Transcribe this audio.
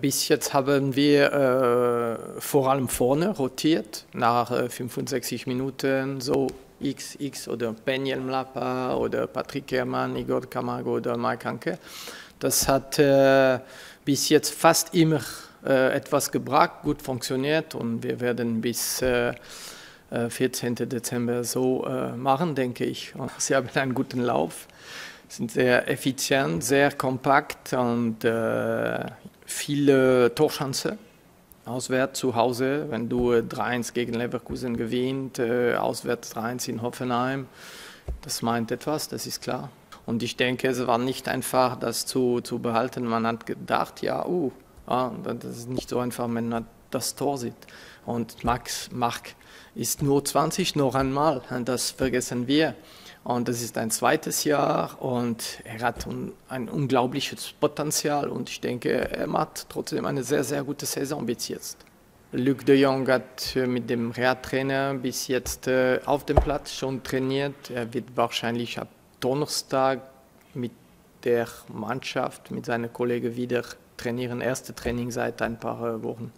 Bis jetzt haben wir äh, vor allem vorne rotiert, nach äh, 65 Minuten so XX oder Peniel Mlapa oder Patrick Herrmann, Igor Camargo oder Mike Hanke. Das hat äh, bis jetzt fast immer äh, etwas gebracht, gut funktioniert und wir werden bis 14. Äh, Dezember so äh, machen, denke ich. Sie haben einen guten Lauf, sind sehr effizient, sehr kompakt und viele Torschanzen. Auswärts zu Hause, wenn du 3-1 gegen Leverkusen gewinnt, äh, auswärts 3-1 in Hoffenheim, das meint etwas, das ist klar. Und ich denke, es war nicht einfach, das zu, zu behalten. Man hat gedacht, ja, uh, ah, das ist nicht so einfach, wenn man das Tor sieht. Und Max Mark ist nur 20 noch einmal, das vergessen wir. Und das ist ein zweites Jahr und er hat ein unglaubliches Potenzial und ich denke, er macht trotzdem eine sehr, sehr gute Saison bis jetzt. Luc de Jong hat äh, mit dem Reha-Trainer bis jetzt äh, auf dem Platz schon trainiert. Er wird wahrscheinlich ab Donnerstag mit der Mannschaft, mit seinen Kollegen wieder trainieren. Erste Training seit ein paar äh, Wochen.